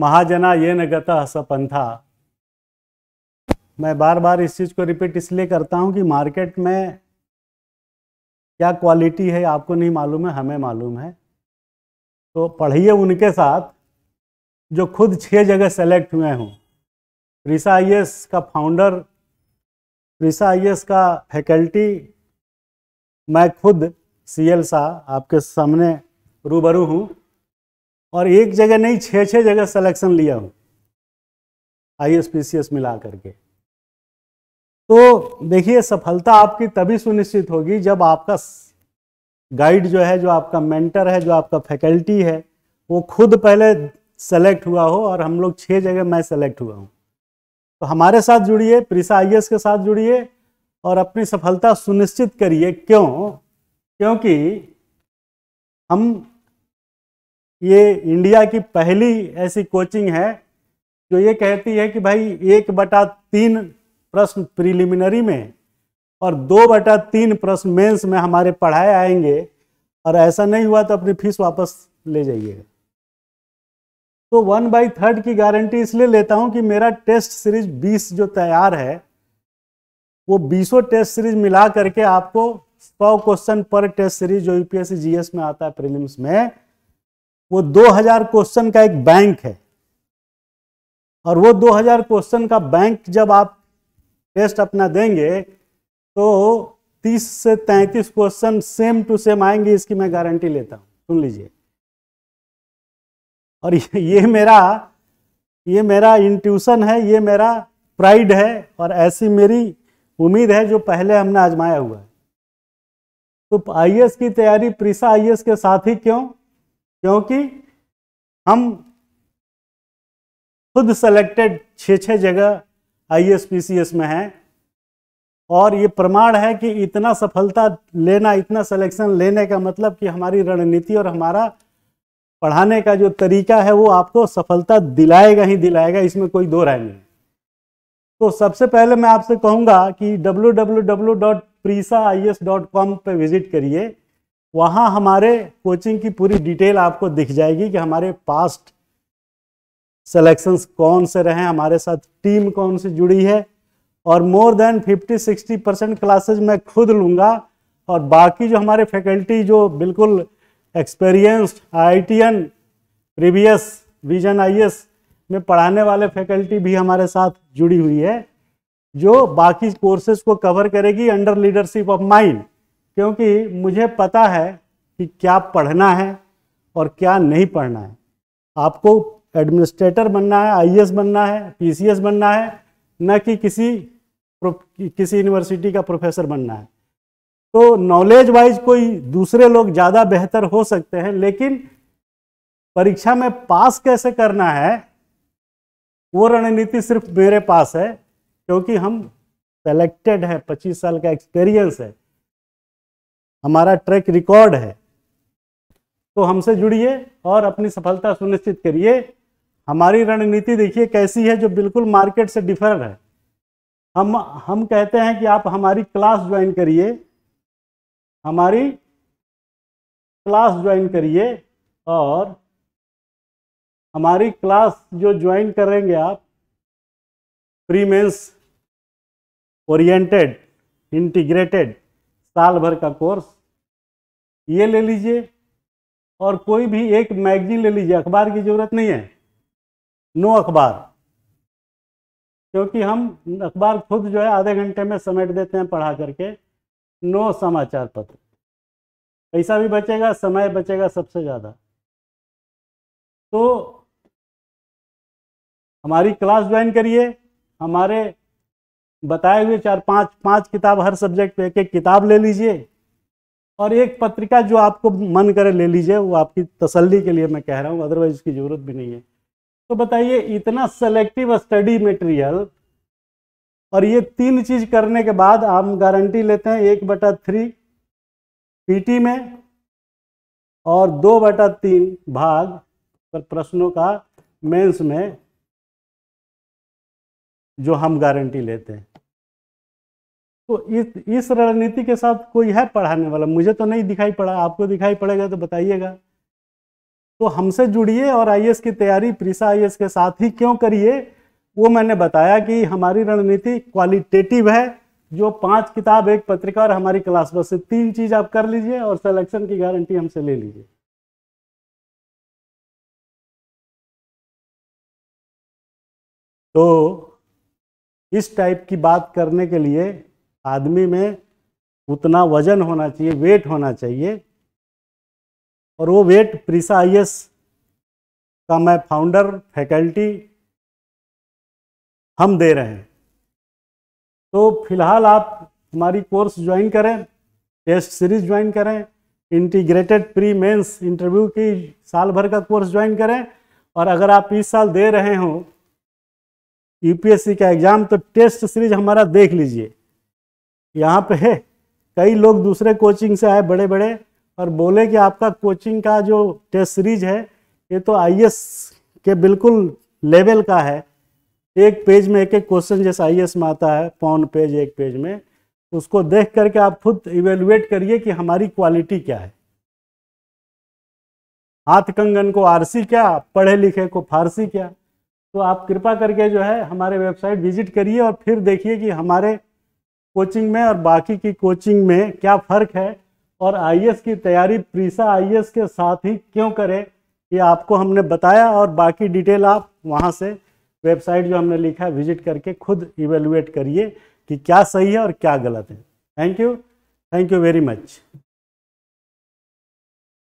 महाजना ये न गता सपंथा मैं बार बार इस चीज़ को रिपीट इसलिए करता हूँ कि मार्केट में क्या क्वालिटी है, आपको नहीं मालूम है, हमें मालूम है। तो पढ़िए उनके साथ, जो खुद छः जगह सेलेक्ट हुए हों। रिसा आईएस का फाउंडर रिसा आई का फैकल्टी मैं खुद सी एल आपके सामने रूबरू हूँ। और एक जगह नहीं छः छः जगह सिलेक्शन लिया हूँ। I S P C S मिला करके। तो देखिए, सफलता आपकी तभी सुनिश्चित होगी जब आपका गाइड जो है, जो आपका मेंटर है, जो आपका फैकल्टी है, वो खुद पहले सेलेक्ट हुआ हो और हम लोग छः जगह मैं सेलेक्ट हुआ हूँ। तो हमारे साथ जुड़िए, प्रिसा आई के साथ जुड़िए और अपनी सफलता सुनिश्चित करिए। क्यों? क्योंकि हम ये इंडिया की पहली ऐसी कोचिंग है जो ये कहती है कि भाई एक बटा तीन प्रश्न प्रिलिमिनरी में और दो बटा तीन प्रश्न मेंस में हमारे पढ़ाए आएँगे और ऐसा नहीं हुआ तो अपनी फ़ीस वापस ले जाइएगा तो वन बाई थर्ड की गारंटी इसलिए लेता हूँ कि मेरा टेस्ट सीरीज़ बीस जो तैयार है, वो बीसों टेस्ट सीरीज़ मिला करके आपको सौ क्वेश्चन पर टेस्ट सीरीज़ जो यूपीएससी जीएस में आता है प्रीलिम्स में वो 2000 क्वेश्चन का एक बैंक है। और वो 2000 क्वेश्चन का बैंक जब आप टेस्ट अपना देंगे तो 30 से 33 क्वेश्चन सेम टू सेम आएँगे, इसकी मैं गारंटी लेता हूँ। सुन लीजिए। और ये मेरा ये मेरा इंट्यूशन है, ये मेरा प्राइड है, और ऐसी मेरी उम्मीद है जो पहले हमने आजमाया हुआ है। तो आईएएस की तैयारी प्रीसा आईएएस के साथ ही क्यों? क्योंकि हम खुद सेलेक्टेड छः छः जगह आई एस में हैं। और ये प्रमाण है कि इतना सफलता लेना, इतना सिलेक्शन लेने का मतलब कि हमारी रणनीति और हमारा पढ़ाने का जो तरीका है, वो आपको सफलता दिलाएगा ही दिलाएगा, इसमें कोई दो राय नहीं। तो सबसे पहले मैं आपसे कहूँगा कि W W W dot www.prisa.is.com पे विज़िट करिए। वहाँ हमारे कोचिंग की पूरी डिटेल आपको दिख जाएगी कि हमारे पास्ट सिलेक्शंस कौन से रहे, हमारे साथ टीम कौन सी जुड़ी है, और मोर देन 50-60 परसेंट क्लासेज मैं खुद लूँगा, और बाकी जो हमारे फैकल्टी, जो बिल्कुल एक्सपीरियंस्ड आई प्रीवियस विजन आई में पढ़ाने वाले फैकल्टी भी हमारे साथ जुड़ी हुई है, जो बाकी कोर्सेज को कवर करेगी अंडर लीडरशिप ऑफ़ माइंड क्योंकि मुझे पता है कि क्या पढ़ना है और क्या नहीं पढ़ना है। आपको एडमिनिस्ट्रेटर बनना है, आईएएस बनना है, पीसीएस बनना है, न कि किसी किसी यूनिवर्सिटी का प्रोफेसर बनना है। तो नॉलेज वाइज कोई दूसरे लोग ज़्यादा बेहतर हो सकते हैं, लेकिन परीक्षा में पास कैसे करना है, वो रणनीति सिर्फ़ मेरे पास है, क्योंकि हम सेलेक्टेड है 25 साल का एक्सपीरियंस है। हमारा ट्रैक रिकॉर्ड है। तो हमसे जुड़िए और अपनी सफलता सुनिश्चित करिए। हमारी रणनीति देखिए कैसी है जो बिल्कुल मार्केट से डिफर है। हम हम कहते हैं कि आप हमारी क्लास ज्वाइन करिए। हमारी क्लास ज्वाइन करिए और हमारी क्लास जो ज्वाइन करेंगे आप, प्रीमेंस ओरिएंटेड, इंटीग्रेटेड साल भर का कोर्स, ये ले लीजिए और कोई भी एक मैगजीन ले लीजिए, अखबार की ज़रूरत नहीं है। नो अखबार। क्योंकि हम अखबार खुद जो है आधे घंटे में समेट देते हैं पढ़ा करके, नो समाचार पत्र। पैसा भी बचेगा, समय बचेगा सबसे ज़्यादा। तो हमारी क्लास ज्वाइन करिए, हमारे बताए हुए चार, पाँच पाँच किताब हर सब्जेक्ट पे एक एक किताब ले लीजिए। और एक पत्रिका जो आपको मन करे ले लीजिए, वो आपकी तसल्ली के लिए मैं कह रहा हूँ अदरवाइज़ उसकी ज़रूरत भी नहीं है। तो बताइए, इतना सेलेक्टिव स्टडी मटेरियल और ये तीन चीज़ करने के बाद हम गारंटी लेते हैं, एक बटा थ्री पीटी में और दो बटा तीन भाग पर प्रश्नों का मेंस में जो हम गारंटी लेते हैं। तो इस इस रणनीति के साथ कोई है पढ़ाने वाला? मुझे तो नहीं दिखाई पड़ा। आपको दिखाई पड़ेगा तो बताइएगा। तो हमसे जुड़िए और आईएएस की तैयारी, प्रीसा आईएएस के साथ ही क्यों करिए? वो मैंने बताया कि हमारी रणनीति क्वालिटेटिव है। जो पाँच किताब, एक पत्रिका और हमारी क्लास बस से तीन चीज़ आप कर लीजिए और सिलेक्शन की गारंटी हमसे ले लीजिए। तो इस टाइप की बात करने के लिए आदमी में उतना वज़न होना चाहिए वेट होना चाहिए। और वो वेट प्रीसा आई का मैं फाउंडर फैकल्टी हम दे रहे हैं। तो फ़िलहाल आप हमारी कोर्स ज्वाइन करें टेस्ट सीरीज़ ज्वाइन करें इंटीग्रेटेड प्री मेंस इंटरव्यू की साल भर का कोर्स ज्वाइन करें। और अगर आप इस साल दे रहे हो यूपीएससी का एग्ज़ाम तो टेस्ट सीरीज़ हमारा देख लीजिए। यहाँ पे कई लोग दूसरे कोचिंग से आए बड़े बड़े और बोले कि आपका कोचिंग का जो टेस्ट सीरीज़ है, ये तो आईएएस के बिल्कुल लेवल का है। एक पेज में एक एक क्वेश्चन जैसे आईएएस में आता है पौन पेज एक पेज में, उसको देख करके आप खुद इवेलुएट करिए कि हमारी क्वालिटी क्या है। हाथ कंगन को आरसी क्या, पढ़े लिखे को फारसी क्या? तो आप कृपा करके जो है हमारे वेबसाइट विज़िट करिए और फिर देखिए कि हमारे कोचिंग में और बाकी की कोचिंग में क्या फ़र्क है? और आईएएस की तैयारी प्रीसा आईएएस के साथ ही क्यों करें? ये आपको हमने बताया और बाकी डिटेल आप वहाँ से वेबसाइट जो हमने लिखा है विज़िट करके खुद इवेलुएट करिए कि क्या सही है और क्या गलत है। Thank you thank you very much